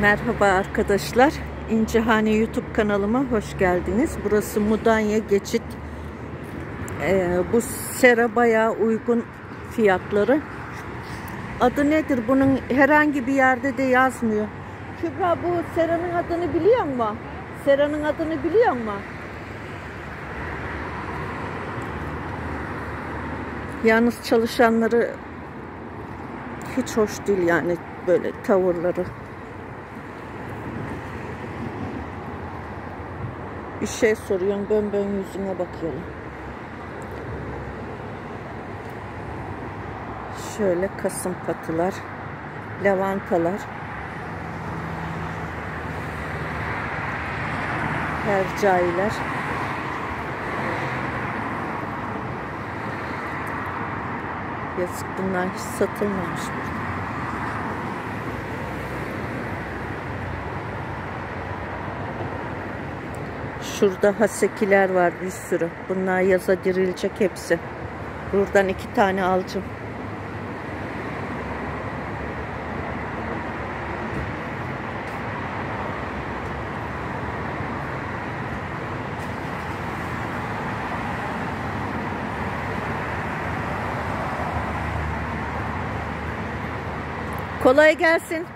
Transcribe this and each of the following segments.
Merhaba arkadaşlar. İncihane YouTube kanalıma hoş geldiniz. Burası Mudanya Geçit. Ee, bu sera bayağı uygun fiyatları. Adı nedir? Bunun herhangi bir yerde de yazmıyor. Kübra bu seranın adını biliyor mu? Seranın adını biliyor mu? Yalnız çalışanları hiç hoş değil yani böyle tavırları. Bir şey soruyorsun bön bön yüzüne bakıyorum. Şöyle kasım patılar, lavantalar. Hercailer. Yazık bunlar hiç satılmamış burada. Şurada hasekiler var bir sürü. Bunlar yaza dirilecek hepsi. Buradan iki tane alacağım. Kolay gelsin.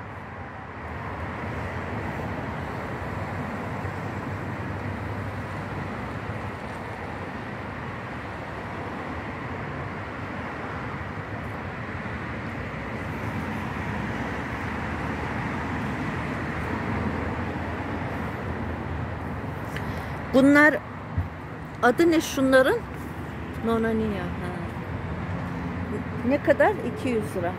Bunlar adı ne şunların? Nonania. Ha. Ne kadar? 200 lira.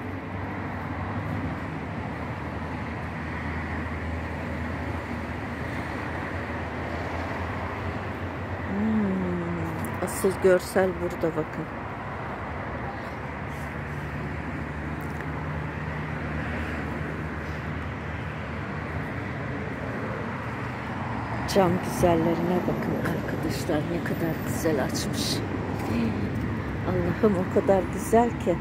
Hmm, asıl görsel burada bakın. Cam güzellerine bakın arkadaşlar ne kadar güzel açmış. Allah'ım o kadar güzel ki.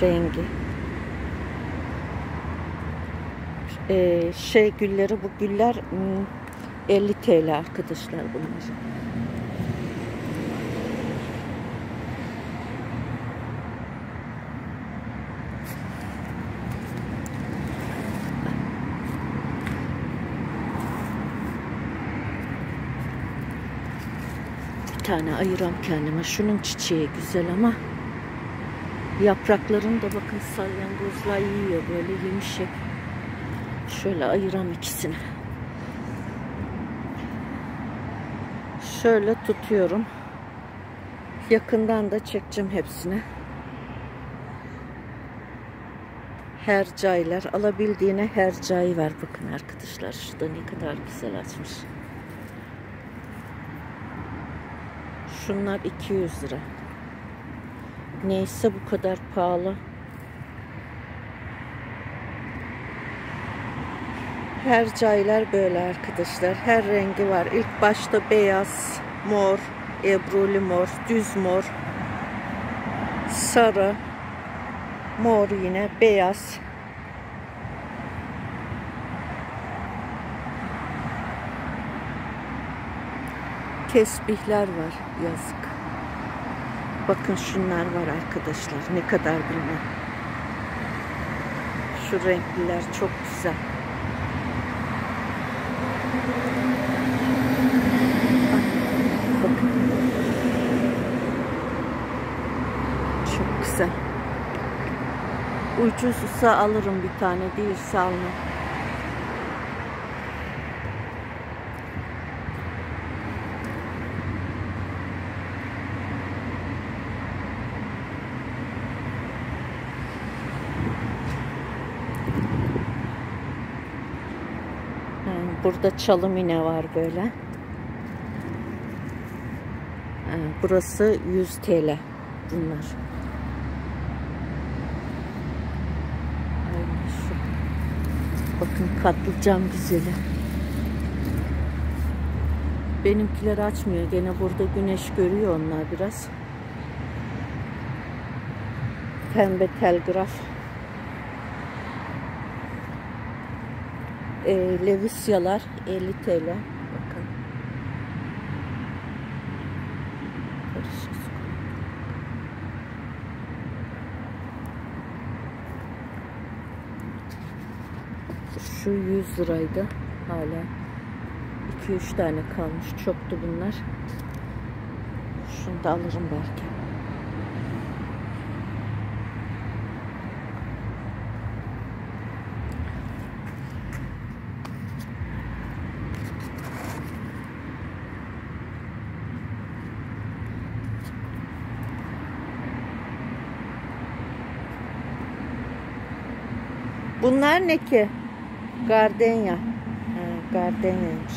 Rengi. Ee, şey gülleri bu güller 50 hmm, TL arkadaşlar bunlar. Tane ayıram kendime. Şunun çiçeği güzel ama yapraklarını da bakın salyangozlar yiyor böyle yumuşak. Şöyle ayıram ikisini. Şöyle tutuyorum. Yakından da çekeceğim hepsini. Hercailer alabildiğine hercai var bakın arkadaşlar. Şurada ne kadar güzel açmış. Şunlar 200 lira. Neyse bu kadar pahalı. Her caylar böyle arkadaşlar. Her rengi var. İlk başta beyaz, mor, ebruli mor, düz mor, sarı, mor yine, beyaz. Tesbihler var yazık. Bakın şunlar var arkadaşlar. Ne kadar bilmem. Şu renkliler çok güzel. Bakın. Çok güzel. Ucuzsa alırım bir tane değilse almam. Burada çalım yine var böyle. Burası 100 TL bunlar. Bakın katlıcam güzeli. Benimkiler açmıyor. Gene burada güneş görüyor onlar biraz. Pembe telgraf. E, Levisyalar 50 TL. Bakın. Şu 100 liraydı. Hala 2-3 tane kalmış. Çoktu bunlar. Şunu da alırım belki. Bunlar ne ki? Gardenya. Ha, gardenyaymış.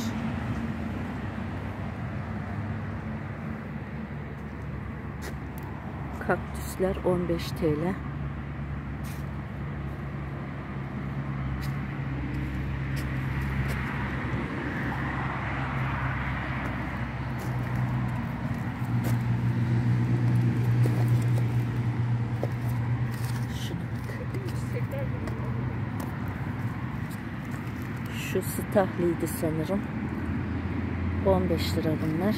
Kaktüsler 15 TL. Şuna bak. Şu stahliydi sanırım. 15 lira bunlar.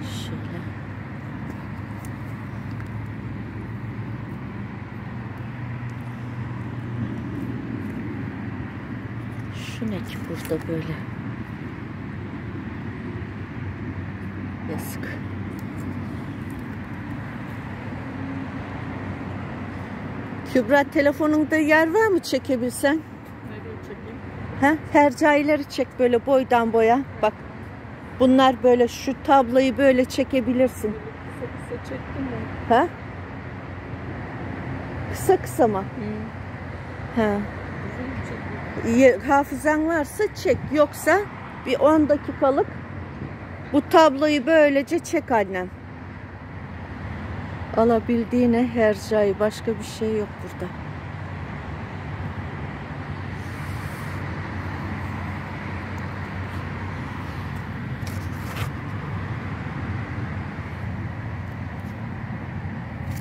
Şöyle. Şu ne ki burada böyle? Yazık. Kübra telefonunda yer var mı çekebilsen? Ha? Hercaileri çek böyle boydan boya. Bak. Bunlar böyle şu tabloyu böyle çekebilirsin. Kısa kısa çektim mi? Ha? Kısa kısa mı? Hı. Ye- Hafızan varsa çek. Yoksa bir 10 dakikalık bu tabloyu böylece çek annem. Alabildiğine hercai. Başka bir şey yok burada.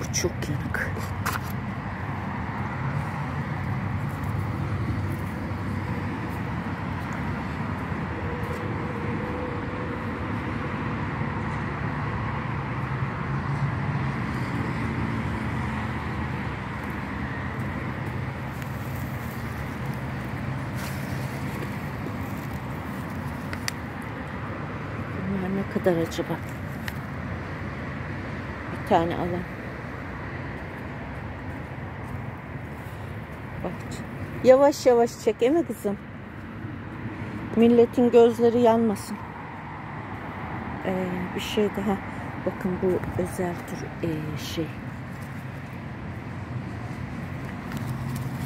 Bu çok yanık. Bunlar ne kadar acaba? Bir tane alalım. Bak. Yavaş yavaş çek mi kızım? Milletin gözleri yanmasın. Ee, bir şey daha. Bakın bu özel tür ee, şey.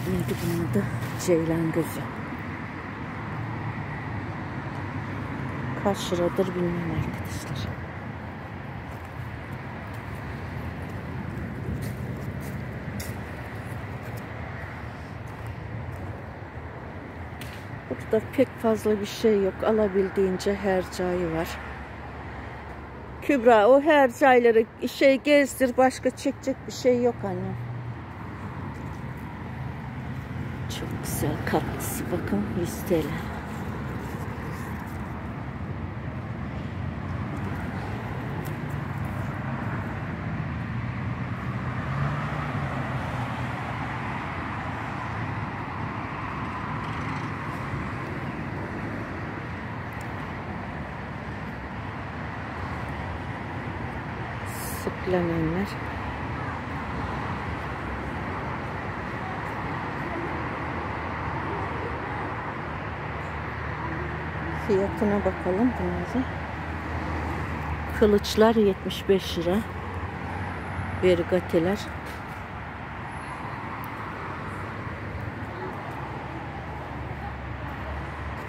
Neydi bunun adı? Ceylan gözü. Kaç liradır bilmem arkadaşlar. Burada pek fazla bir şey yok. Alabildiğince hercai var. Kübra o hercaileri şey gezdir. Başka çekecek bir şey yok annem. Çok güzel katlısı bakın 100 TL. Sıklananlar. Fiyatına bakalım bunların. Kılıçlar 75 lira. Verigateler.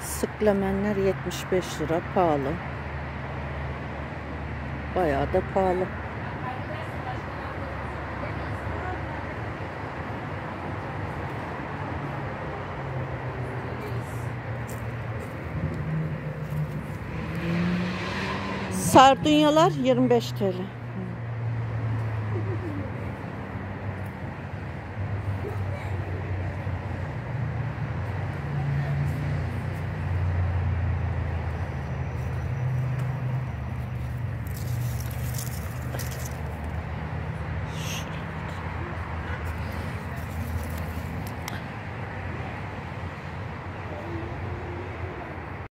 Sıklamenler 75 lira pahalı. Bayağı da pahalı. Sardunyalar 25 TL.